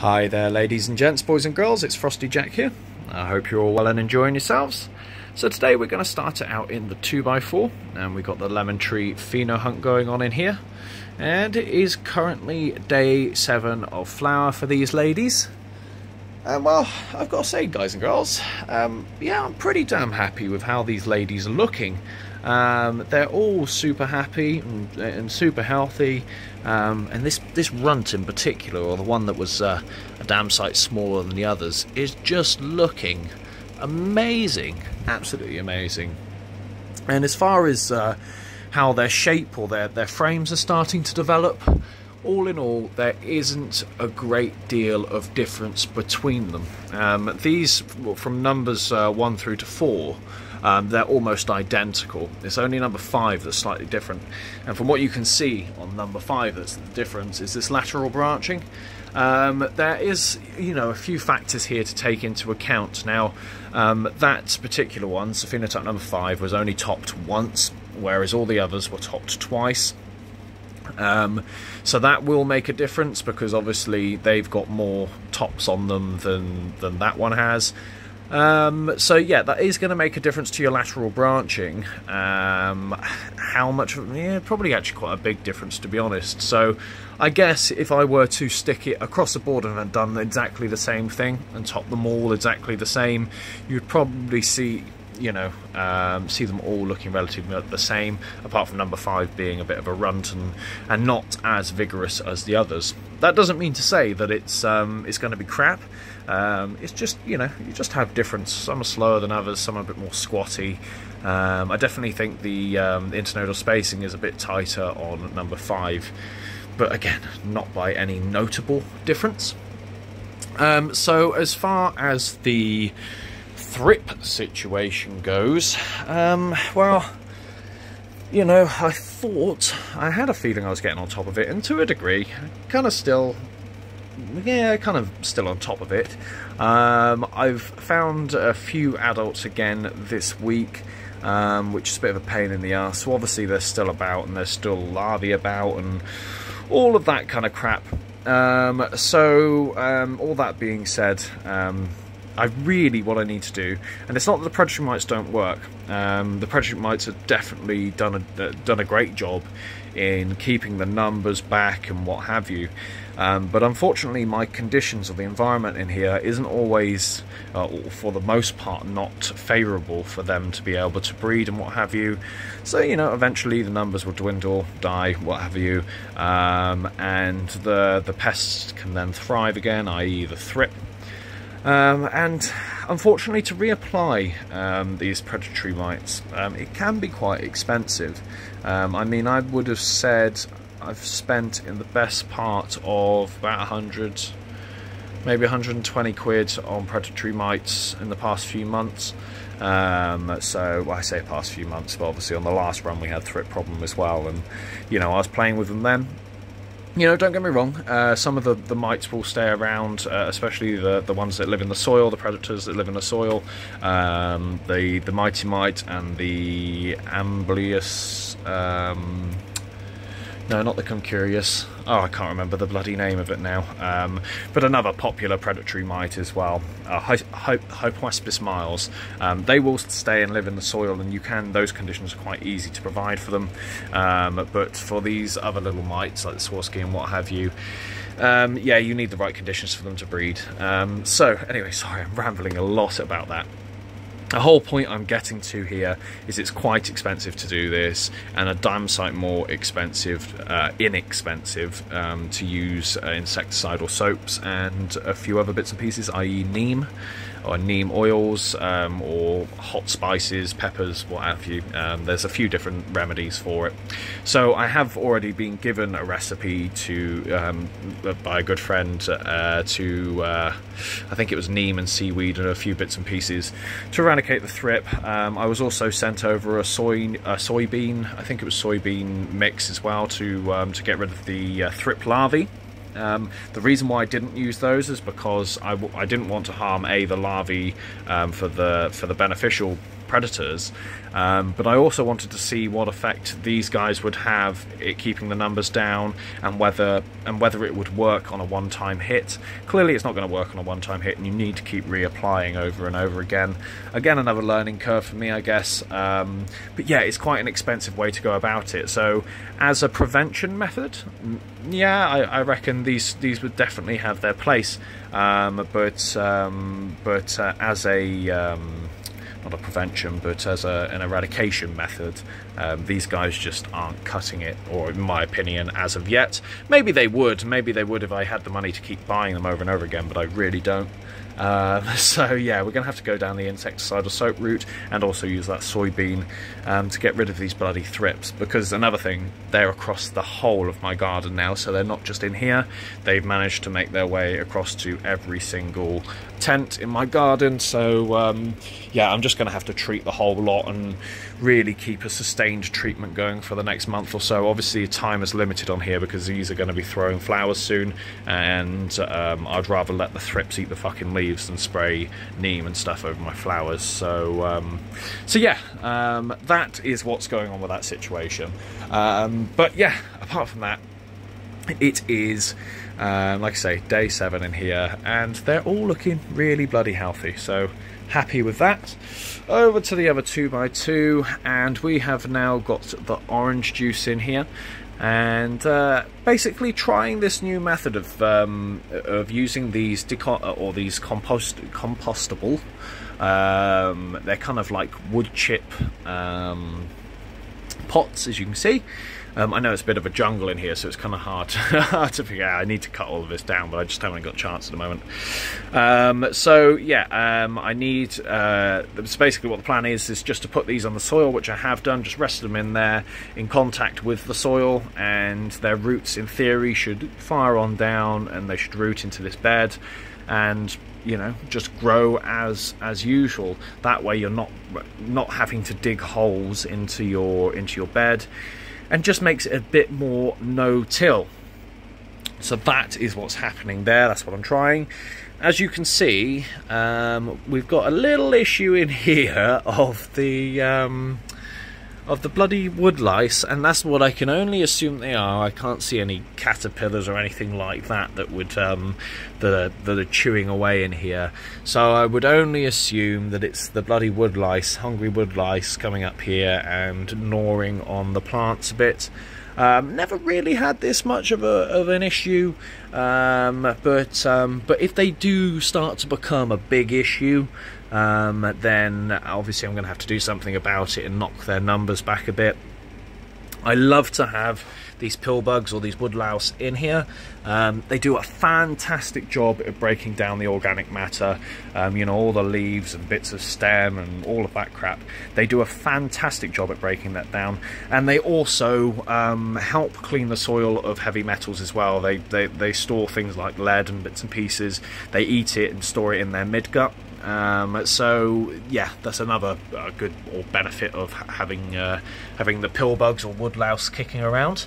Hi there, ladies and gents, boys and girls. It's FrostyJak here. I hope you're all well and enjoying yourselves. So today we're going to start it out in the 2x4 and we've got the Lemon Tree Pheno hunt going on in here. And it is currently day 7 of flower for these ladies. And well, I've got to say, guys and girls, um, yeah, I'm pretty damn happy with how these ladies are looking. Um, they're all super happy and, and super healthy. Um, and this, this runt in particular, or the one that was uh, a damn sight smaller than the others, is just looking amazing. Absolutely amazing. And as far as uh, how their shape or their, their frames are starting to develop, all in all, there isn't a great deal of difference between them. Um, these, from numbers uh, 1 through to 4, um, they're almost identical. It's only number 5 that's slightly different. And from what you can see on number 5, that's the difference, is this lateral branching. Um, there is, you know, a few factors here to take into account. Now, um, that particular one, Type number 5, was only topped once, whereas all the others were topped twice. Um, so that will make a difference because obviously they've got more tops on them than than that one has. Um, so yeah, that is going to make a difference to your lateral branching. Um, how much? Yeah, probably actually quite a big difference to be honest. So I guess if I were to stick it across the board and had done exactly the same thing and top them all exactly the same, you'd probably see you know, um, see them all looking relatively the same, apart from number five being a bit of a runt and, and not as vigorous as the others. That doesn't mean to say that it's um, it's going to be crap. Um, it's just you know you just have difference. Some are slower than others. Some are a bit more squatty. Um, I definitely think the, um, the internodal spacing is a bit tighter on number five, but again, not by any notable difference. Um, so as far as the thrip situation goes, um, well, you know, I thought, I had a feeling I was getting on top of it, and to a degree, kind of still, yeah, kind of still on top of it. Um, I've found a few adults again this week, um, which is a bit of a pain in the ass. So obviously they're still about, and there's still larvae about, and all of that kind of crap. Um, so, um, all that being said, um, I really what I need to do, and it's not that the predatory mites don't work. Um, the predatory mites have definitely done a uh, done a great job in keeping the numbers back and what have you. Um, but unfortunately, my conditions of the environment in here isn't always, uh, for the most part, not favourable for them to be able to breed and what have you. So you know, eventually the numbers will dwindle, die, what have you, um, and the the pests can then thrive again, i.e., the thrip um, and unfortunately, to reapply um, these predatory mites, um, it can be quite expensive. Um, I mean, I would have said I've spent in the best part of about 100, maybe 120 quid on predatory mites in the past few months. Um, so well, I say past few months, but obviously on the last run we had thrip problem as well, and you know I was playing with them then you know, don't get me wrong. Uh, some of the, the mites will stay around, uh, especially the the ones that live in the soil, the predators that live in the soil, um, the the mighty mite and the Amblyseius. Um, no, not the cucumeris. Oh, I can't remember the bloody name of it now. Um, but another popular predatory mite as well, uh, Hypoaspis miles. Um, they will stay and live in the soil, and you can. Those conditions are quite easy to provide for them. Um, but for these other little mites, like the swirskii and what have you, um, yeah, you need the right conditions for them to breed. Um, so, anyway, sorry, I'm rambling a lot about that the whole point I'm getting to here is it's quite expensive to do this, and a damn sight more expensive, uh, inexpensive um, to use uh, insecticidal soaps and a few other bits and pieces, i.e., neem or neem oils um, or hot spices, peppers, what have you. Um, there's a few different remedies for it. So I have already been given a recipe to um, by a good friend uh, to uh, I think it was neem and seaweed and a few bits and pieces to eradicate the thrip. Um, I was also sent over a soy a soybean, I think it was soybean mix as well to um, to get rid of the uh, thrip larvae. Um, the reason why I didn't use those is because I w- I didn't want to harm a the larvae um, for the for the beneficial predators. Um, but I also wanted to see what effect these guys would have it keeping the numbers down, and whether and whether it would work on a one-time hit. Clearly, it's not going to work on a one-time hit, and you need to keep reapplying over and over again. Again, another learning curve for me, I guess. Um, but yeah, it's quite an expensive way to go about it. So, as a prevention method, yeah, I, I reckon these these would definitely have their place. Um, but um, but uh, as a um, not a prevention, but as a, an eradication method. Um, these guys just aren't cutting it, or in my opinion, as of yet. Maybe they would. Maybe they would if I had the money to keep buying them over and over again, but I really don't. Uh, so yeah, we're going to have to go down the insecticidal soap route and also use that soybean um, to get rid of these bloody thrips. Because another thing, they're across the whole of my garden now, so they're not just in here. They've managed to make their way across to every single tent in my garden. So um, yeah, I'm just going to have to treat the whole lot and really keep a sustained treatment going for the next month or so. Obviously, time is limited on here because these are going to be throwing flowers soon, and um, I'd rather let the thrips eat the fucking leaves than spray neem and stuff over my flowers. So, um, so yeah, um, that is what's going on with that situation. Um, but yeah, apart from that, it is. Um, like I say, day seven in here, and they're all looking really bloody healthy. So happy with that. Over to the other 2x2 and we have now got the orange juice in here and uh, basically trying this new method of um, of using these or these compost compostable um, they're kind of like wood chip um, pots as you can see um, I know it's a bit of a jungle in here, so it's kind of hard, to figure out. I need to cut all of this down, but I just haven't got a chance at the moment. Um, so yeah, um, I need. Uh, basically, what the plan is is just to put these on the soil, which I have done. Just rest them in there, in contact with the soil, and their roots, in theory, should fire on down, and they should root into this bed, and you know just grow as as usual that way you're not not having to dig holes into your into your bed and just makes it a bit more no-till. So that is what's happening there, that's what I'm trying. As you can see, um, we've got a little issue in here of the um, of the bloody wood lice, and that's what I can only assume they are. I can't see any caterpillars or anything like that that would um, that are, that are chewing away in here. So I would only assume that it's the bloody wood lice, hungry wood lice, coming up here and gnawing on the plants a bit. Um, never really had this much of, a, of an issue, um, but um, but if they do start to become a big issue, um, then obviously I'm going to have to do something about it and knock their numbers back a bit. I love to have these pill bugs or these wood louse in here. Um, they do a fantastic job at breaking down the organic matter, um, you know, all the leaves and bits of stem and all of that crap. They do a fantastic job at breaking that down, and they also um, help clean the soil of heavy metals as well. They, they, they store things like lead and bits and pieces, they eat it and store it in their midgut. Um, so yeah, that's another uh, good or benefit of having uh, having the pill bugs or wood louse kicking around.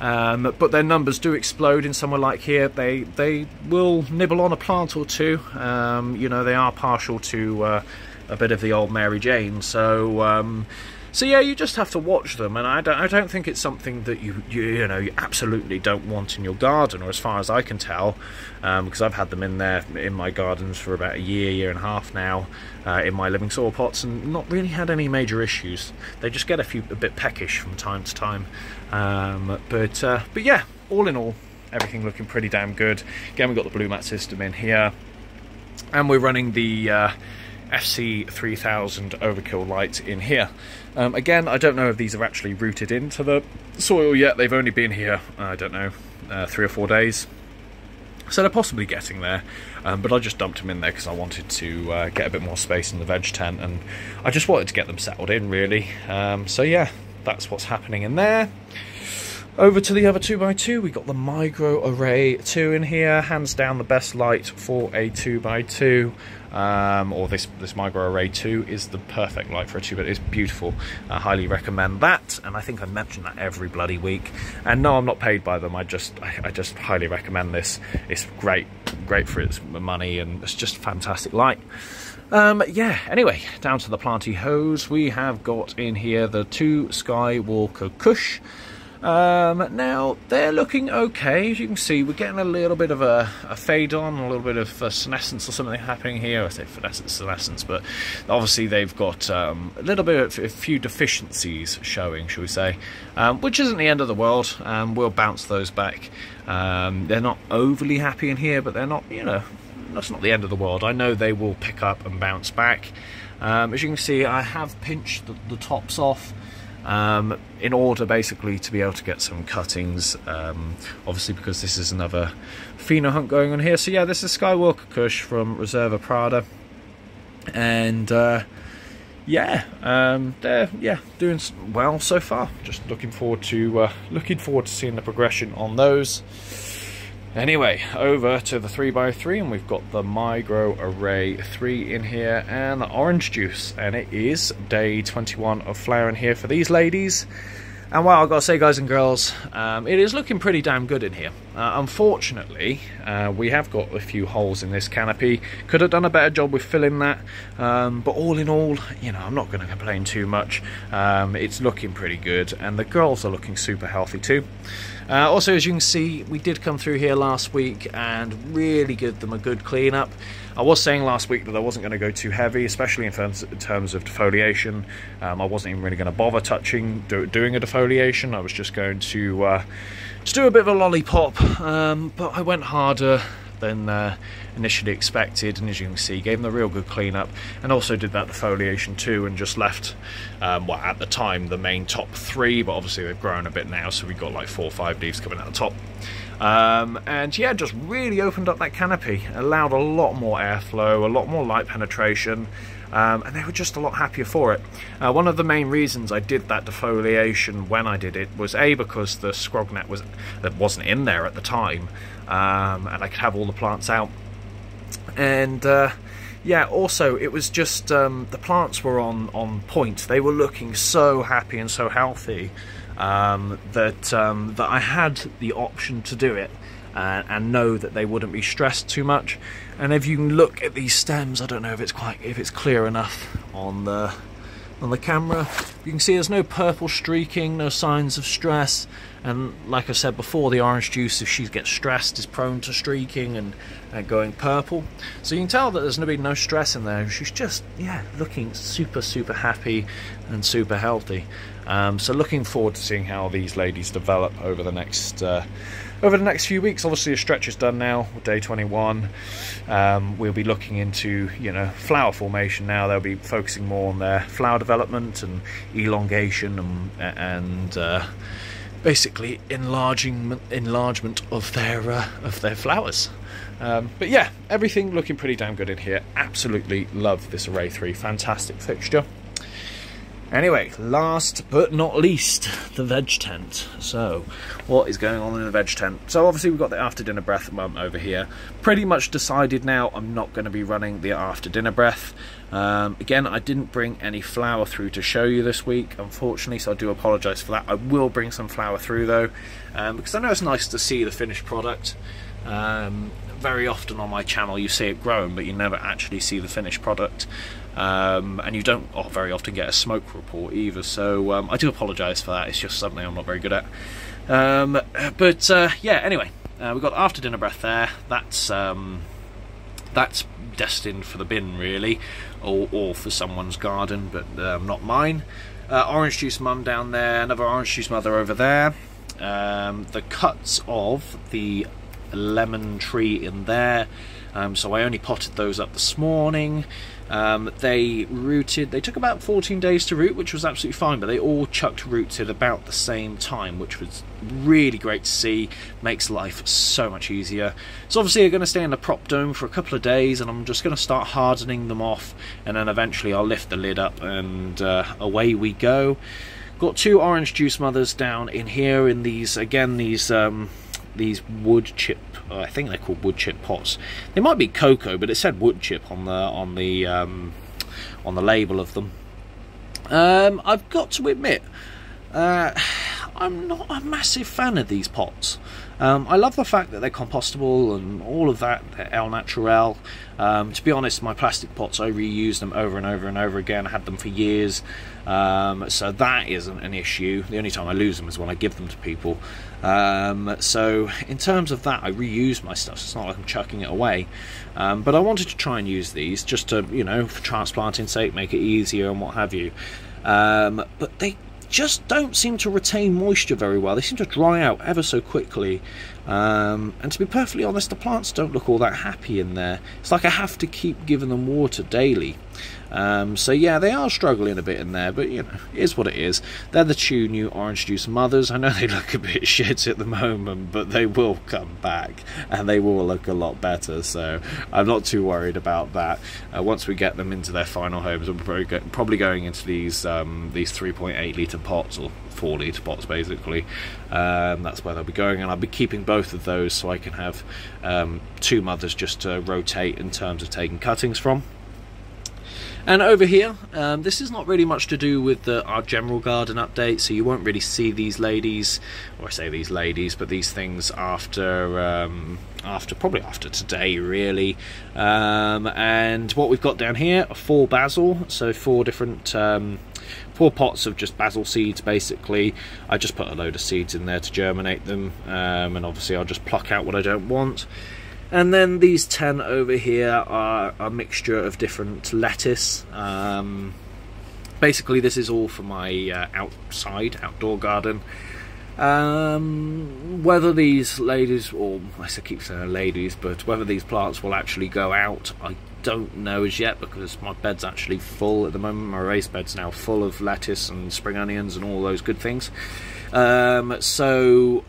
Um, but their numbers do explode in somewhere like here. They they will nibble on a plant or two. Um, you know they are partial to uh, a bit of the old Mary Jane. So um, so yeah, you just have to watch them, and I don't, I don't think it's something that you, you, you know you absolutely don't want in your garden, or as far as I can tell, because um, I've had them in there in my gardens for about a year, year and a half now, uh, in my living soil pots, and not really had any major issues. They just get a few a bit peckish from time to time, um, but uh, but yeah, all in all, everything looking pretty damn good. Again, we've got the Blumat system in here, and we're running the. Uh, FC3000 overkill light in here. Um, again, I don't know if these are actually rooted into the soil yet. They've only been here, I don't know, uh, three or four days. So they're possibly getting there, um, but I just dumped them in there because I wanted to uh, get a bit more space in the veg tent, and I just wanted to get them settled in, really. Um, so yeah, that's what's happening in there. Over to the other 2x2, we got the Migro Aray 2 in here, hands down the best light for a 2x2. Um, or this this Migro Aray 2 is the perfect light for a 2 but it's beautiful. I highly recommend that, and I think I mention that every bloody week. And no, I'm not paid by them. I just I, I just highly recommend this. It's great, great for its money, and it's just fantastic light. Um, yeah, anyway, down to the planty hose, we have got in here the two Skywalker Kush. Um, now, they're looking okay. As you can see, we're getting a little bit of a, a fade on, a little bit of senescence or something happening here. I say senescence, but obviously they've got um, a little bit of a few deficiencies showing, shall we say, um, which isn't the end of the world. Um, we'll bounce those back. Um, they're not overly happy in here, but they're not, you know, that's not the end of the world. I know they will pick up and bounce back. Um, as you can see, I have pinched the, the tops off um, in order basically to be able to get some cuttings um, obviously because this is another pheno hunt going on here. So yeah this is Skywalker Kush from Reserva Privada. And uh, yeah um, they're yeah doing well so far. Just looking forward to uh, looking forward to seeing the progression on those Anyway, over to the 3x3 and we've got the Migro Aray 3 in here and the orange juice and it is day 21 of flowering here for these ladies. And well, I've got to say, guys and girls, um, it is looking pretty damn good in here. Uh, unfortunately, uh, we have got a few holes in this canopy. Could have done a better job with filling that. Um, but all in all, you know, I'm not going to complain too much. Um, it's looking pretty good. And the girls are looking super healthy too. Uh, also, as you can see, we did come through here last week and really give them a good cleanup. I was saying last week that I wasn't going to go too heavy, especially in terms, in terms of defoliation. Um, I wasn't even really going to bother touching, do, doing a defoliation. I was just going to just do a bit of a lollipop, um, but I went harder than uh, initially expected and as you can see gave them a real good cleanup and also did that defoliation too and just left um, well at the time the main top three but obviously they've grown a bit now so we've got like four or five leaves coming out the top. Um, and yeah just really opened up that canopy. Allowed a lot more airflow a lot more light penetration um, and they were just a lot happier for it. Uh, one of the main reasons I did that defoliation when I did it was a because the scrognet was that wasn't in there at the time, um, and I could have all the plants out. And uh, yeah, also it was just um, the plants were on on point. They were looking so happy and so healthy um, that um, that I had the option to do it. Uh, and know that they wouldn't be stressed too much. And if you can look at these stems, I don't know if it's quite if it's clear enough on the on the camera. You can see there's no purple streaking, no signs of stress. And like I said before, the orange juice, if she gets stressed, is prone to streaking and, and going purple. So you can tell that there's going to be no stress in there. She's just, yeah, looking super, super happy and super healthy. Um, so looking forward to seeing how these ladies develop over the next uh, over the next few weeks. Obviously, a stretch is done now, day 21. Um, we'll be looking into, you know, flower formation now. They'll be focusing more on their flower development and elongation and, and uh, basically enlarging enlargement of their uh, of their flowers. Um, but yeah, everything looking pretty damn good in here. Absolutely love this Aray 3. Fantastic fixture. Anyway, last but not least, the veg tent. So, what is going on in the veg tent? So obviously we've got the after dinner breath mum over here. Pretty much decided now I'm not going to be running the after dinner breath. Um, again, I didn't bring any flour through to show you this week, unfortunately, so I do apologise for that. I will bring some flour through though, um, because I know it's nice to see the finished product. Um, very often on my channel you see it grown, but you never actually see the finished product. Um, and you don't oh, very often get a smoke report either. So um, I do apologise for that. It's just something I'm not very good at. Um, but uh, yeah, anyway, uh, we've got after dinner breath there. That's um, that's destined for the bin really, or, or for someone's garden, but um, not mine. Uh, orange juice mum down there, another orange juice mother over there. Um, the cuts of the lemon tree in there. So I only potted those up this morning. Um, they rooted, they took about 14 days to root, which was absolutely fine, but they all chucked roots at about the same time, which was really great to see. Makes life so much easier. So obviously they're going to stay in the prop dome for a couple of days, and I'm just going to start hardening them off, and then eventually I'll lift the lid up, and uh, away we go. Got two orange juice mothers down in here in these, again, these um, these wood chip, I think they're called wood chip pots. They might be cocoa, but it said wood chip on the, on the, um, on the label of them. Um, I've got to admit, uh, I'm not a massive fan of these pots. Um, I love the fact that they're compostable and all of that, they're El Natural. Um, to be honest, my plastic pots, I reuse them over and over and over again. I had them for years, um, so that isn't an issue. The only time I lose them is when I give them to people. Um, so in terms of that, I reuse my stuff. So it's not like I'm chucking it away. Um, but I wanted to try and use these just to, you know, for transplanting sake, make it easier and what have you. Um, but they just don't seem to retain moisture very well. They seem to dry out ever so quickly. Um, and to be perfectly honest, the plants don't look all that happy in there. It's like I have to keep giving them water daily. Um, so yeah, they are struggling a bit in there, but you know, it is what it is. They're the two new orange juice mothers. I know they look a bit shit at the moment, but they will come back and they will look a lot better. So I'm not too worried about that. Uh, once we get them into their final homes, we're probably going into these um, these 3.8 litre pots or four litre pots basically. Um, that's where they'll be going, and I'll be keeping both of those so I can have um, two mothers just to rotate in terms of taking cuttings from. And over here, um, this is not really much to do with the, our general garden update, so you won't really see these ladies, or I say these ladies, but these things after, um, after probably after today, really. Um, and what we've got down here four basil, so four different um, four pots of just basil seeds basically I just put a load of seeds in there to germinate them um, and obviously I'll just pluck out what I don't want and then these 10 over here are a mixture of different lettuce. Um, basically, this is all for my uh, outside, outdoor garden. Um, whether these ladies, or I keep saying ladies, but whether these plants will actually go out, I don't know as yet because my bed's actually full at the moment. My raised bed's now full of lettuce and spring onions and all those good things. Um, so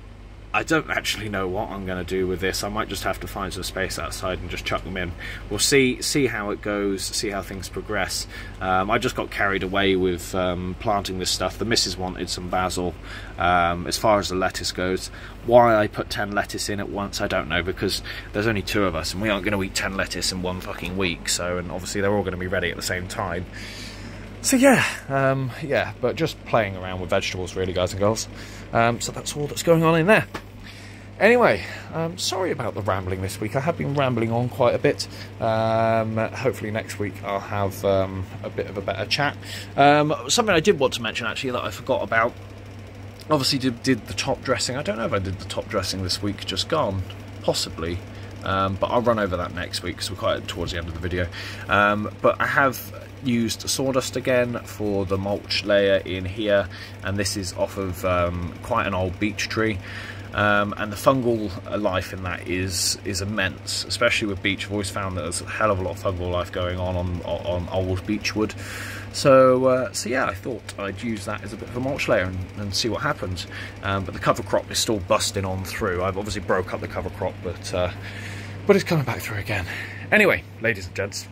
I don't actually know what I'm going to do with this. I might just have to find some space outside and just chuck them in. We'll see see how it goes, see how things progress. Um, I just got carried away with um, planting this stuff. The missus wanted some basil. Um, as far as the lettuce goes, why I put 10 lettuce in at once, I don't know, because there's only two of us and we aren't going to eat 10 lettuce in one fucking week. So, and obviously they're all going to be ready at the same time. So yeah, um, yeah, but just playing around with vegetables really, guys and girls. Um, so that's all that's going on in there. Anyway, um, sorry about the rambling this week. I have been rambling on quite a bit. Um, hopefully next week I'll have um, a bit of a better chat. Um, something I did want to mention actually that I forgot about. Obviously did, did the top dressing. I don't know if I did the top dressing this week just gone. Possibly. Um, but I'll run over that next week because we're quite towards the end of the video. Um, but I have used sawdust again for the mulch layer in here and this is off of um, quite an old beech tree. Um, and the fungal life in that is is immense especially with beech. I've always found that there's a hell of a lot of fungal life going on on, on old beech wood. So uh, so yeah I thought I'd use that as a bit of a mulch layer and, and see what happens. Um, but the cover crop is still busting on through. I've obviously broke up the cover crop but uh, but it's coming back through again. Anyway ladies and gents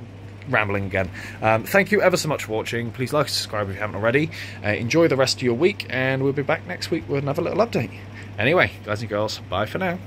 rambling again. Um, thank you ever so much for watching. Please like and subscribe if you haven't already. Uh, enjoy the rest of your week, and we'll be back next week with another little update. Anyway, guys and girls, bye for now.